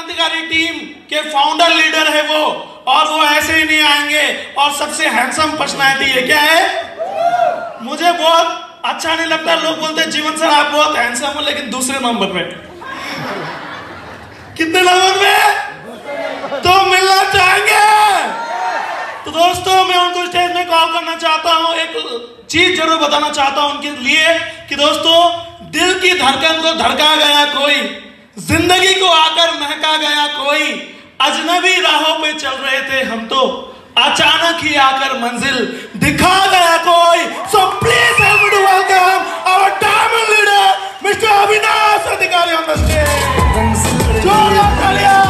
क्रांतिकारी टीम के founder leader है वो, और वो ऐसे ही नहीं आएँगे। और सबसे हैंडसम पर्सनैलिटी है क्या है? मुझे बहुत अच्छा नहीं लगता, लोग बोलते जीवन सर, आप बहुत हैंडसम हो, लेकिन दूसरे नंबर पे। कितने नंबर पे? तो मिलना चाहेंगे। तो दोस्तों, मैं उनको स्टेज में कॉल करना चाहता हूँ। एक चीज़ ज़रूर बताना चाहता हूँ उनके लिए कि दोस्तों, दिल की धड़कन को धड़का गया कोई। ज़िंदगी को आकर महका गया कोई। अजनबी राहों पे चल रहे थे हम तो। अचानक ही आकर मंजिल दिखा गया कोई। So please help to welcome our time leader mister Avinash Adhikari on the stage जोरदार तालियाँ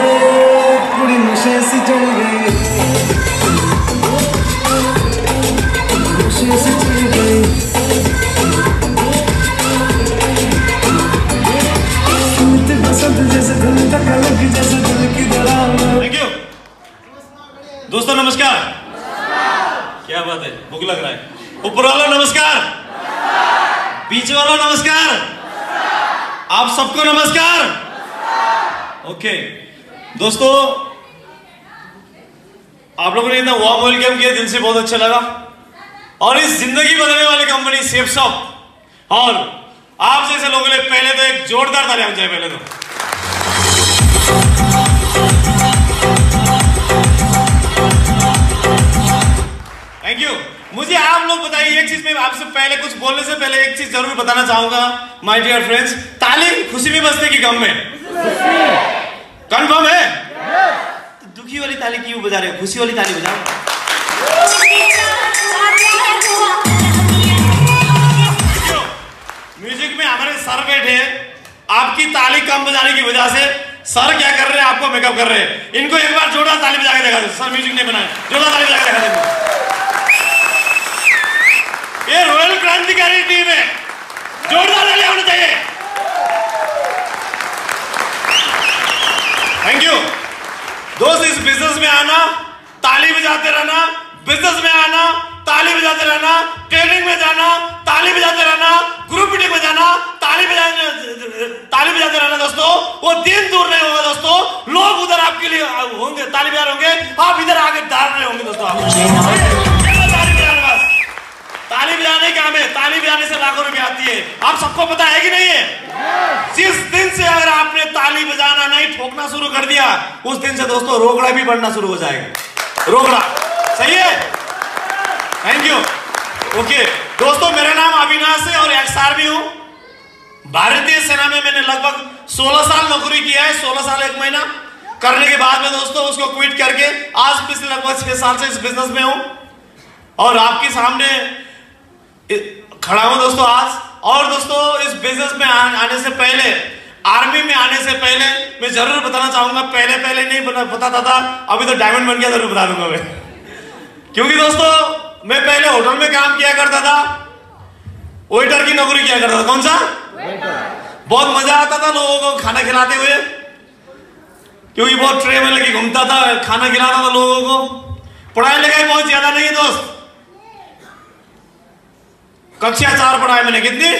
बात है, भूख लग रहा है। ऊपर वाला, नमस्कार। बीच वाला, नमस्कार। आप सबको नमस्कार। ओके। दोस्तों, आप लोगों ने इतना वार्म वेलकम किया दिल से बहुत अच्छा लगा। और इस ज़िंदगी बदलने वाली कंपनी सेफ़ शॉप और आप जैसे लोगों ने पहले तो एक जोरदार ताली हम जाए पहले तो। मुझे आप लोग बताइए, एक चीज़ मैं आपसे पहले कुछ बोलने से पहले एक चीज़ ज़रूर बताना चाहूँगा माय डियर फ्रेंड्स तालीम खुशी में बसते की गम में? कन्फर्म है? तो दुखी वाली ताली क्यों बजा रहे हो? खुशी वाली ताली बजाओ। म्यूज़िक में हमारे सर बैठे हैं। आपकी ताली कम बजाने की वजह से सर क्या कर रहे हैं? आपको मेकअप कर रहे हैं। इनको एक बार जोरदार ताली बजा के दिखा सर म्यूज़िक नहीं बनाए। जोरदार ताली बजा के दिखा ये रॉयल क्रांतिकारी टीम है। जोरदार ताली होनी चाहिए। थैंक यू दोस्त, इस बिज़नेस में आना, ताली बजाते रहना बिज़नेस में आना, ताली बजाते रहना ट्रेनिंग में जाना, ताली बजाते रहना ग्रुप मीटिंग में जाना, ताली बजाने, ताली बजाते रहना दोस्तों। वो दिन दूर नहीं होगा दोस्तों। लोग उधर आपके लिए होंगे, ताली बजा होंगे। आप इधर आगे डाल रहे होंगे दोस्तों। आप ताली बजाने से लाखों रुपए आती है। आप सबको पता है कि नहीं है? जिस दिन से अगर आपने ताली बजाना नहीं, ठोकना शुरू कर दिया, उस दिन से दोस्तों रोकड़ा भी बढ़ना शुरू हो जाएगा। रोकड़ा सही है? थैंक यू ओके दोस्तों, मेरा नाम अविनाश है और एक्स आर्मी हूँ। भारतीय सेना में मैंने लगभग 16 साल नौकरी किया है। 16 साल एक महीना। करने के बाद में दोस्तों उसको क्विट करके आज पिछले लगभग छह साल से इस बिज़नेस में हूँ। और आपके सामने खड़ा हूँ दोस्तों आज। और दोस्तों इस बिज़नेस में आने से पहले आर्मी में आने से पहले मैं ज़रूर बताना चाहूँगा पहले पहले नहीं बता बताता था अभी तो डायमंड बन गया ज़रूर बता दूँगा मैं। क्योंकि दोस्तों मैं पहले होटल में काम किया करता था। वेटर की नौकरी किया करता था। कौन सा? बहुत मज़ा आता था लोगों को खाना खिलाते हुए। क्योंकि बहुत ट्रे में लगी घूमता था खाना खिलाता था लोगों को। पढ़ाई लिखाई बहुत ज़्यादा नहीं है दोस्त। कक्षा चार पढ़ाई मैंने कितनी?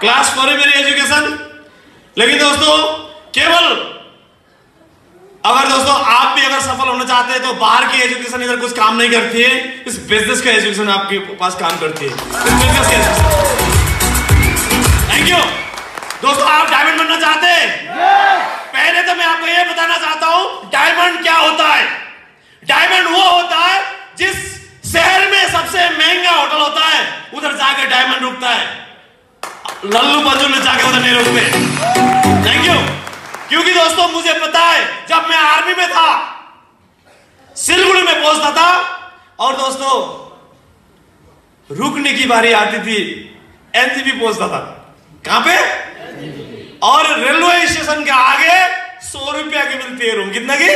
क्लास फोर मेरी एजुकेशन। लेकिन दोस्तों, केवल अगर दोस्तों आप भी अगर सफल होना चाहते हैं तो बाहर की एजुकेशन इधर कुछ काम नहीं करती है। इस बिज़नेस का एजुकेशन आपके पास काम करती है। थैंक यू दोस्तों, आप डायमंड बनना चाहते हैं? पहले तो मैं आपको यह बताना चाहता हूँ डायमंड क्या होता है? डायमंड वो होता है डायमंड रुकता है। लल्लू ने जाके उधर थैंक यू क्योंकि दोस्तों, मुझे पता है, जब मैं आर्मी में था सिलगुड़ी में पहुँचता था, और दोस्तों, रुकने की बारी आती थी एनजीबी पहुँचता था। कहाँ पे? और रेलवे स्टेशन के आगे सौ रुपया की मिलती है रूम कितना की?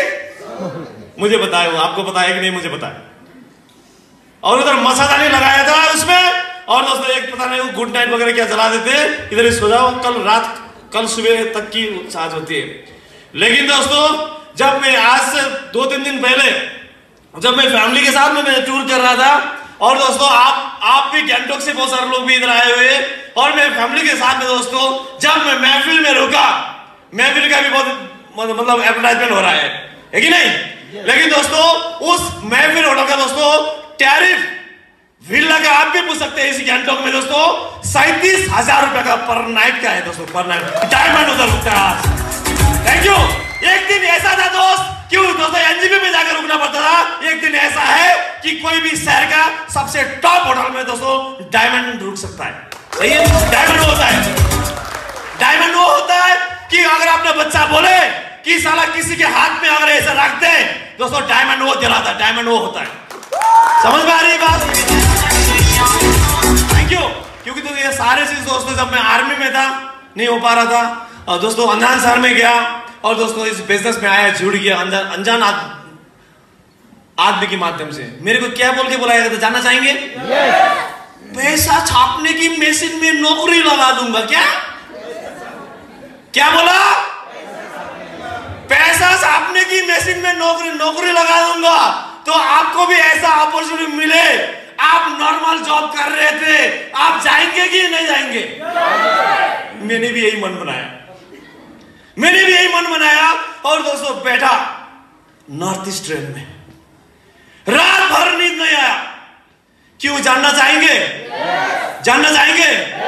मुझे बताया आपको है कि नहीं, मुझे बताया और उधर मसाला नहीं लगाया था उसमें। एक पता नहीं वो गुड नाइट वगैरह क्या जला देते हैं इधर ही सो जाओ कल रात कल सुबह तक की चार्ज होती है। लेकिन दोस्तों जब मैं आज से दो तीन दिन पहले जब मैं फैमिली के साथ में मैं टूर कर रहा था और दोस्तों आप आप भी गैंगटोक से बहुत सारे लोग भी इधर आए हुए और मैं फैमिली के साथ में दोस्तों जब मैं महफिल में रुका महफिल का भी बहुत मतलब एडवर्टाइजमेंट हो रहा है। है कि नहीं? लेकिन दोस्तों उस महफिल होटल का दोस्तों टैरिफ विला का आप भी पूछ सकते हैं इसी गैंगटोक में, दोस्तों। सैतीस हज़ार रुपए का पर नाइट का है, दोस्तों? पर नाइट। डायमंड उधर रुकता है। थैंक यू एक दिन ऐसा था, दोस्त क्यों दोस्तों एनजीबी में जाकर रुकना पड़ता था। एक दिन ऐसा है कि कोई भी शहर का सबसे टॉप होटल में, दोस्तों, डायमंड रुक सकता है। सही है? डायमंड होता है। डायमंड वो होता है कि अगर अपना बच्चा बोले कि साला किसी के हाथ में अगर ऐसा रख दे दोस्तों, डायमंड वो दिलाता डायमंड वो होता है। समझ में आ रही है बात? थैंक यू क्योंकि तो ये सारे चीज़ दोस्तों जब मैं आर्मी में था नहीं हो पा रहा था और दोस्तों अनजान शहर में गया और दोस्तों इस बिज़नेस में आया जुड़ गया अनजान आदमी के माध्यम से। मेरे को क्या बोल के बुलाया था जानना चाहेंगे? पैसा छापने की मशीन में नौकरी लगा दूँगा क्या? क्या बोला? पैसा छापने की मशीन में नौकरी नौकरी लगा दूँगा तो आपको भी ऐसा अपॉर्चुनिटी मिले। आप नॉर्मल जॉब कर रहे थे, आप जाएँगे कि नहीं जाएँगे? मैंने भी यही मन बनाया। मैंने भी यही मन बनाया। और दोस्तों, बैठा नॉर्थ ईस्ट ट्रेन में। रात भर नींद नहीं आया। क्यों, जानना चाहेंगे? जानना चाहेंगे?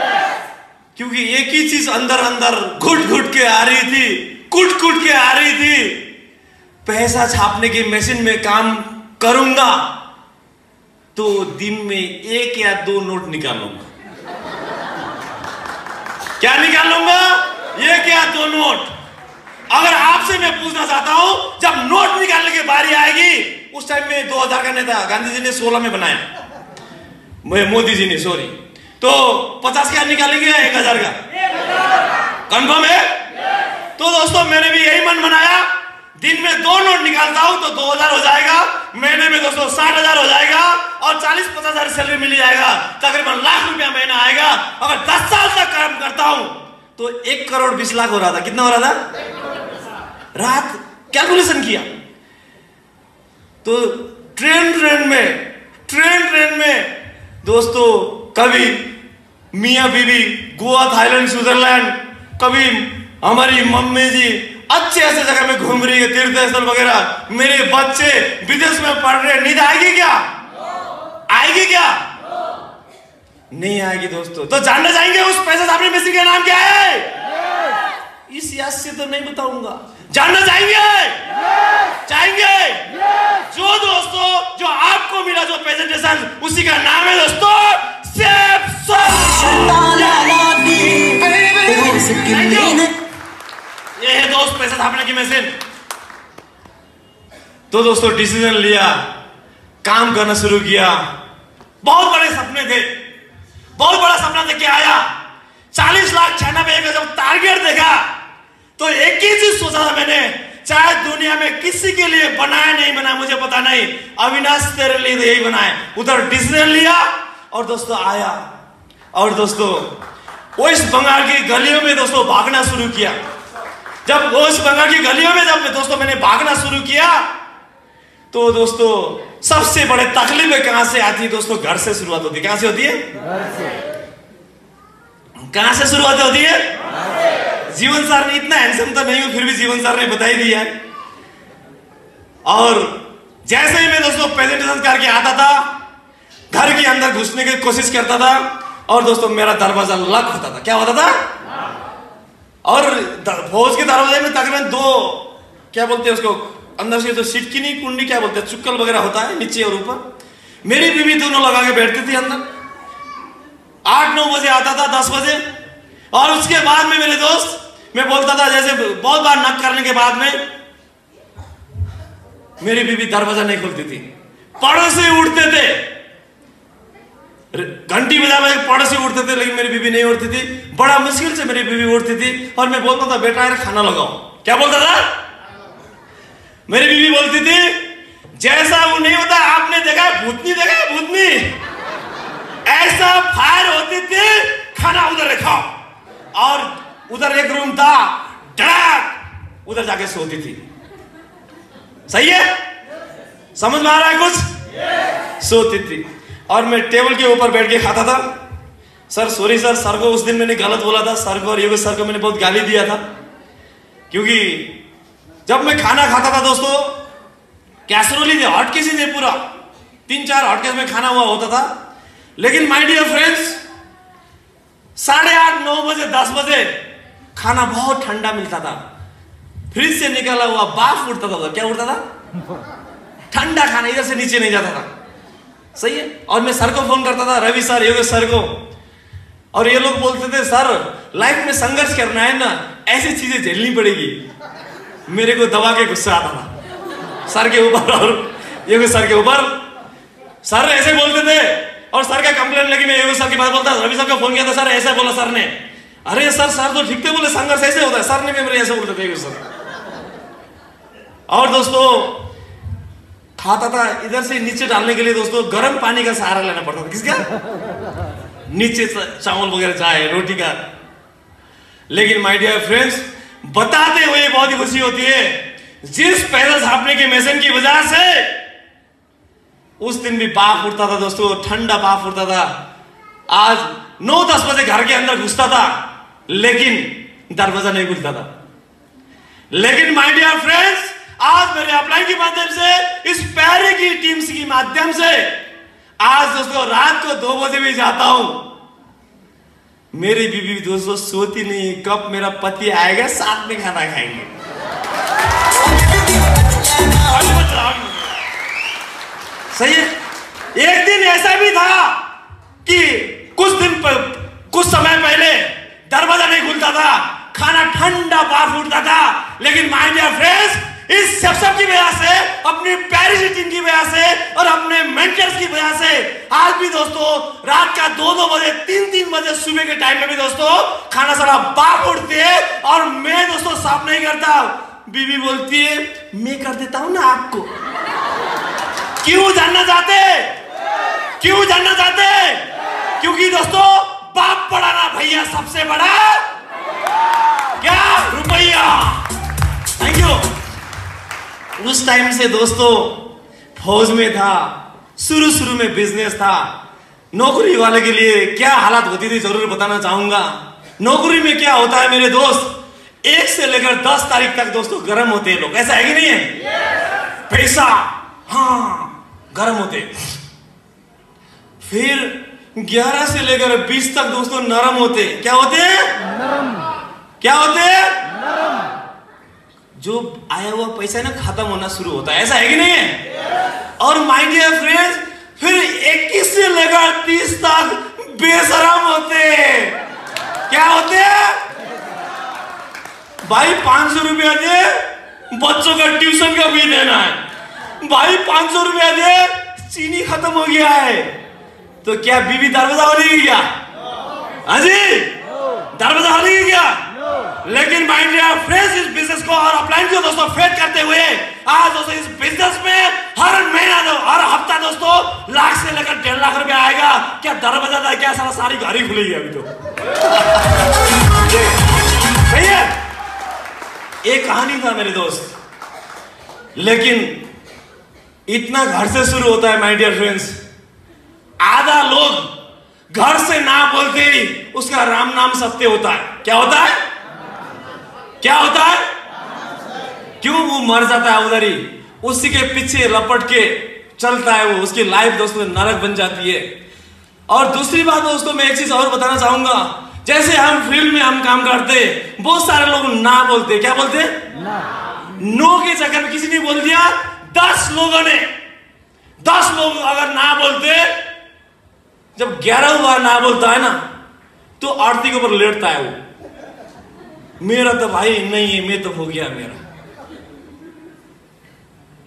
क्योंकि एक ही चीज़ अंदर अंदर घुट घुट के आ रही थी, कुट कुट के आ रही थी। पैसा छापने की मशीन में काम करूँगा। तो दिन में एक या दो नोट निकाल लूँगा। क्या निकाल लूँगा? एक या दो नोट। अगर आपसे मैं पूछना चाहता हूँ जब नोट निकालने की बारी आएगी उस टाइम में 2000 का नेता गांधी जी ने 16 में बनाया। मोदी जी ने सॉरी तो 50 क्या निकालेंगे? या एक हज़ार का। कंफर्म है? तो दोस्तों मैंने भी यही मन बनाया दिन में दो नोट निकालता हूँ तो दो हज़ार हो जाएगा, महीने में दोस्तों साठ हज़ार हो जाएगा और चालीस पचास हज़ार सैलरी मिल जाएगा। तकरीबन लाख रुपया महीना आएगा। अगर दस साल तक काम करता हूँ तो एक करोड़ बीस लाख हो रहा था। कितना हो रहा था? रात कैलकुलेशन किया। तो ट्रेन ट्रेन में ट्रेन ट्रेन में, दोस्तों, कभी मियाँ बीबी गोवा, थाईलैंड, स्विट्जरलैंड, कभी हमारी मम्मी जी अच्छे ऐसे जगह में घूम रही है तीर्थ स्थल वगैरह। मेरे बच्चे विदेश में पढ़ रहे नींद आएगी क्या? आएगी क्या? नहीं आएगी दोस्तों। तो जानना चाहेंगे उस पैसे छापने में का नाम क्या है? इस याद से तो नहीं बताऊँगा। जानना चाहेंगे? चाहेंगे? जो दोस्तों जो आपको मिला जो प्रेजेंटेशन उसी का नाम है दोस्तों सेफ़ ये है दोस्त पैसा छापने की मशीन तो दोस्तों डिसीज़न लिया, काम करना शुरू किया। बहुत बड़े सपने थे। बहुत बड़ा सपना देख के आया। चालीस लाख छियानबे का जब टारगेट देखा तो एक ही चीज़ सोचा था मैंने चाहे दुनिया में किसी के लिए बनाया नहीं बनाया मुझे पता नहीं। अविनाश तेरे लिए तो यही बनाए उधर डिसीज़न लिया और दोस्तों आया। और दोस्तों वेस्ट बंगाल की गलियों में दोस्तों भागना शुरू किया। जब वेस्ट बंगाल की गलियों में जब मैं दोस्तों मैंने भागना शुरू किया तो दोस्तों सबसे बड़े तकलीफें कहाँ से आती है दोस्तों? घर से शुरुआत होती है। कहाँ से होती है? कहाँ से शुरुआत होती है? जीवन सर ने इतना हैंडसम तो नहीं हूँ फिर भी जीवन सर ने बता ही दिया है। और जैसे ही मैं दोस्तों प्रेजेंटेशन करके आता था, घर के अंदर घुसने की कोशिश करता था, और दोस्तों मेरा दरवाज़ा लक होता था। क्या होता था? और फौज के दरवाजे में तकरीबन दो, क्या बोलते हैं उसको, अंदर से तो सीट की नहीं कुंडी, क्या बोलते हैं चुक्कल वगैरह होता है, नीचे और ऊपर। मेरी बीवी दोनों लगा के बैठती थी अंदर। आठ, नौ बजे आता था, दस बजे। और उसके बाद में मेरे दोस्त, मैं बोलता था, जैसे बहुत बार नक करने के बाद में, मेरी बीवी दरवाज़ा नहीं खुलती थी। पड़ोसी उठते थे। घंटी बजावा पड़ोस से उठते थे, लेकिन मेरी बीवी नहीं उठती थी। बड़ा मुश्किल से मेरी बीवी उठती थी, और मैं बोलता था, बेटा, यार, खाना लगाओ। क्या बोलता था? मेरी बीवी बोलती थी, जैसा वो नहीं होता, आपने देखा भूतनी देखा भूतनी? ऐसा फायर होती थी, खाना उधर रखा। और उधर एक रूम था डराक उधर जाके सोती थी। सही है? समझ में आ रहा है कुछ? सोती थी। और मैं टेबल के ऊपर बैठ के खाता था। सर सॉरी सर सर को उस दिन मैंने गलत बोला था। सर को और योगेश सर को मैंने बहुत गाली दिया था। क्योंकि जब मैं खाना खाता था दोस्तों कैसरोली थे हॉटकेस ही थे पूरा। तीन, चार हॉटकेस में खाना हुआ होता था। लेकिन माय डियर फ्रेंड्स साढ़े आठ, नौ बजे, दस बजे खाना बहुत ठंडा मिलता था। फ्रिज से निकला हुआ बाफ उठता था। क्या उठता था? ठंडा खाना, इधर से नीचे नहीं जाता था। सही है? और मैं सर को फ़ोन करता था, रवि सर, योगेश सर को। और ये लोग बोलते थे, सर लाइफ में संघर्ष करना है ना, ऐसी चीज़ें झेलनी पड़ेगी। मेरे को दबा के गुस्सा आता था। सर के ऊपर और योगेश सर के ऊपर। सर ऐसे बोलते थे और सर का कंप्लेन लगी, मैं योगेश सर की बात बोलता रवि सर का फ़ोन किया था, सर, ऐसा बोला सर ने। अरे सर सर तो ठीक थे बोले, संघर्ष ऐसे होता है। सर ने भी मेरे ऐसे बोलते थे, योगेश सर। और दोस्तों खाता था इधर से नीचे डालने के लिए दोस्तों गर्म पानी का सहारा लेना पड़ता था। किसका? नीचे चावल वगैरह चाहे, रोटी का। लेकिन माय डियर फ्रेंड्स बताते हुए बहुत ही खुशी होती है, जिस पैदल छापने के मशीन की वजह से उस दिन भी बाप उठता था दोस्तों, ठंडा बाप उठता था। आज नौ दस बजे घर के अंदर घुसता था, लेकिन दरवाज़ा नहीं खुलता था। लेकिन माय डियर फ्रेंड्स आज मेरे अपलाइन के माध्यम से इस पैरे की टीम के माध्यम से आज दोस्तों रात को दो बजे भी जाता हूँ। मेरी बीबी दोस्तों सोती नहीं कब मेरा पति आएगा साथ में खाना खाएँगे। सही है? एक दिन ऐसा भी था कि कुछ दिन पर कुछ समय पहले दरवाज़ा नहीं खुलता था खाना ठंडा बार उठता था लेकिन माय डियर फ्रेंड्स इस सब सब की वजह से, अपनी पेरिस टीम की वजह से और अपने मेंटर्स की वजह से, आज भी दोस्तों, रात का दो दो बजे तीन तीन बजे सुबह के टाइम में भी दोस्तों खाना सारा बाप उठते है और मैं दोस्तों साफ़ नहीं करता। बीबी बोलती है, मैं कर देता हूँ ना आपको। क्यों जानना चाहते? क्यों जानना चाहते? क्योंकि दोस्तों, बाप बड़ा ना भैया सबसे बड़ा, क्या? रुपया। थैंक यू उस टाइम से दोस्तों फौज में था शुरू शुरू में बिज़नेस था। नौकरी वाले के लिए क्या हालात होती थी ज़रूर बताना चाहूँगा। नौकरी में क्या होता है मेरे दोस्त? एक से लेकर दस तारीख तक दोस्तों गर्म होते हैं लोग। ऐसा है कि नहीं है? पैसा। हाँ गर्म होते फिर 11 से लेकर 20 तक दोस्तों नरम होते क्या होते हैं? क्या होते हैं? जो आया हुआ पैसा है ना, खत्म होना शुरू होता है। ऐसा है कि नहीं है? और माय डियर फ्रेंड्स फिर 21 से लेकर 30 तक बेशरम होते क्या होते हैं? भाई, पाँच सौ रुपया दे, बच्चों का ट्यूशन का भी देना है। भाई, पाँच सौ रुपया दे, चीनी खत्म हो गया है। तो क्या बीबी दरवाज़ा होने क्या? हाँ जी? दरवाज़ा होने क्या? लेकिन माइंड डियर फ्रेंड्स इस बिज़नेस को और अपलाइन को दोस्तों फेड करते हुए, आज दोस्तों इस बिज़नेस में हर महीना हर हफ़्ता दोस्तों लाख से लेकर डेढ़ लाख रुपया आएगा। क्या दरवाज़ा था? क्या सारा सारी गाड़ी खुलेगी अभी तो? सही है? एक कहानी था मेरे दोस्त। लेकिन इतना घर से शुरू होता है माय डियर फ्रेंड्स आधा लोग घर से ना बोलते ही उसका राम नाम सत्य होता है। क्या होता है? क्या होता है? क्यों वो मर जाता है उधर ही? उसी के पीछे लपट के चलता है वो उसकी लाइफ दोस्तों नरक बन जाती है। और दूसरी बात दोस्तों मैं एक चीज़ और बताना चाहूँगा। जैसे हम फ़ील्ड में हम काम करते बहुत सारे लोग ना बोलते। क्या बोलते? नो। के चक्कर में किसी ने बोल दिया दस लोगों ने। दस लोग अगर ना बोलते जब ग्यारह बार ना बोलता है ना तो आरती के ऊपर लेटता है वो। मेरा तो भाई नहीं है, मैं तो हो गया मेरा।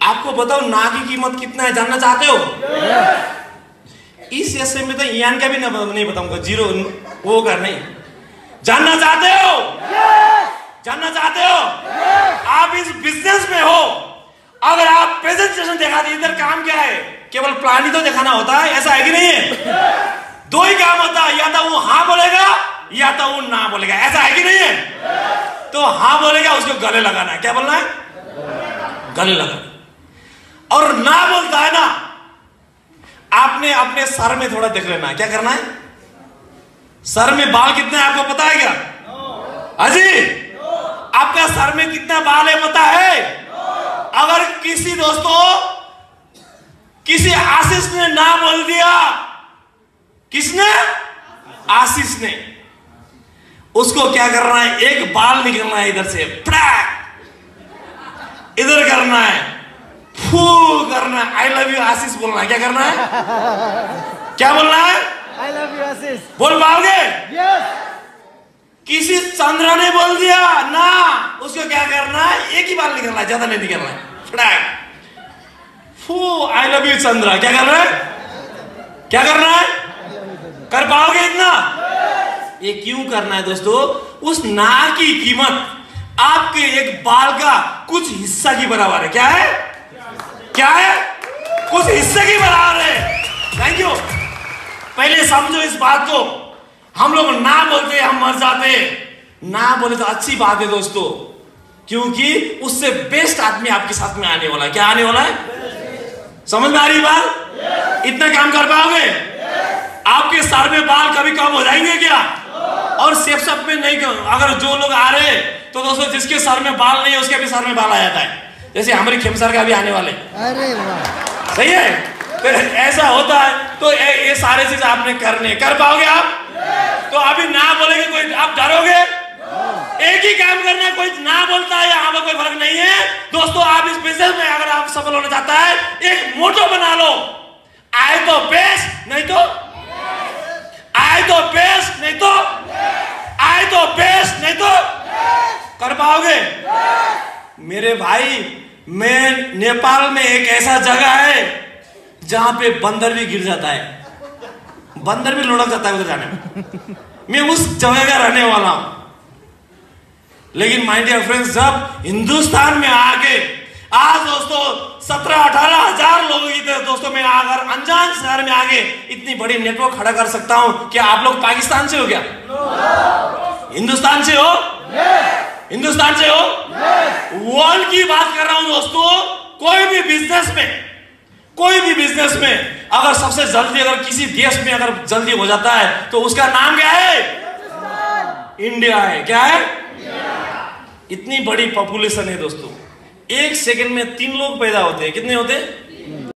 आपको बताओ ना की कीमत कितना है, जानना चाहते हो? इस एस में तो यान का भी नहीं बताऊँगा, ज़ीरो वो कर नहीं। जानना चाहते हो? जानना चाहते हो? आप इस बिज़नेस में हो। अगर आप प्रेजेंटेशन दिखा दी इधर काम क्या है? केवल प्लान ही तो दिखाना होता है, ऐसा है कि नहीं है? दो ही काम होता है, या तो वो हाँ बोलेगा या तो वो ना बोलेगा। ऐसा है कि नहीं है? तो हाँ बोलेगा, उसको गले लगाना है। क्या बोलना है? गले लगाना और ना बोलता है ना, आपने अपने सर में थोड़ा देख लेना है। क्या करना है? सर में बाल कितने हैं, आपको पता है क्या? अजी आपका सर में कितना बाल है, पता है? अगर किसी दोस्तों, किसी आशीष ने ना बोल दिया, किसने? आशीष ने। उसको क्या करना है? एक बाल निकलना है इधर से। फटाक इधर करना है। फू करना है। आई लव यू आशीष बोलना है। क्या करना है? क्या बोलना है? I love you Ashish. बोल पाओगे? यस किसी चंद्रा ने बोल दिया। ना। उसको क्या करना है? एक ही बाल निकलना है ज़्यादा नहीं निकलना है। फटाक फू आई लव यू चंद्रा। क्या करना है? क्या करना है? कर पाओगे इतना? ये क्यों करना है दोस्तों? उस ना की कीमत आपके एक बाल का कुछ हिस्सा की बराबर है। क्या है? क्या है? कुछ हिस्से की बराबर है। थैंक यू पहले समझो इस बात को। हम लोग ना बोलते हम मर जाते। ना बोले तो अच्छी बात है दोस्तों क्योंकि उससे बेस्ट आदमी आपके साथ में आने वाला है। क्या आने वाला है? समझ में आ रही बात? इतना काम कर पाओगे? आपके सर में बाल कभी कम हो जाएँगे क्या? और सेफ़ सब में नहीं क्यों? अगर जो लोग आ रहे तो दोस्तों जिसके सर में बाल नहीं है उसके भी सर में बाल आ जाता है। जैसे हमारी खेमसर का भी आने वाले। अरे सही है? फिर ऐसा होता है तो ये, ये सारे चीज़ आपने करने। कर पाओगे आप? तो अभी ना बोलेंगे कोई आप डरोगे? एक ही काम करना है कोई ना बोलता है यहाँ पर कोई फ़र्क नहीं है। दोस्तों आप इस बिज़नेस में अगर आप सफल होना चाहता है एक मोटो बना लो। आए तो बेस्ट नहीं तो आए तो बेस्ट, नहीं तो? आए तो बेस्ट, नहीं तो? कर पाओगे? मेरे भाई, मैं नेपाल में एक ऐसा जगह है जहाँ पे बंदर भी गिर जाता है। बंदर भी लुढ़क जाता है उधर जाने में। मैं उस जगह का रहने वाला हूँ। लेकिन माय डियर फ्रेंड्स जब हिंदुस्तान में आके, आज दोस्तों, सत्रह, अठारह लोगों की दोस्तों मैं अगर अनजान शहर में आके इतनी बड़ी नेटवर्क खड़ा कर सकता हूँ। क्या आप लोग पाकिस्तान से हो क्या? हिंदुस्तान से हो? हिंदुस्तान से हो? वर्ल्ड की बात कर रहा हूँ दोस्तों, कोई भी बिज़नेस में, कोई भी बिज़नेस में अगर सबसे जल्दी अगर किसी देश में अगर जल्दी हो जाता है तो उसका नाम क्या है? इंडिया है। क्या है? इतनी बड़ी पॉपुलेशन है दोस्तों। एक सेकंड में तीन लोग पैदा होते हैं। कितने होते हैं?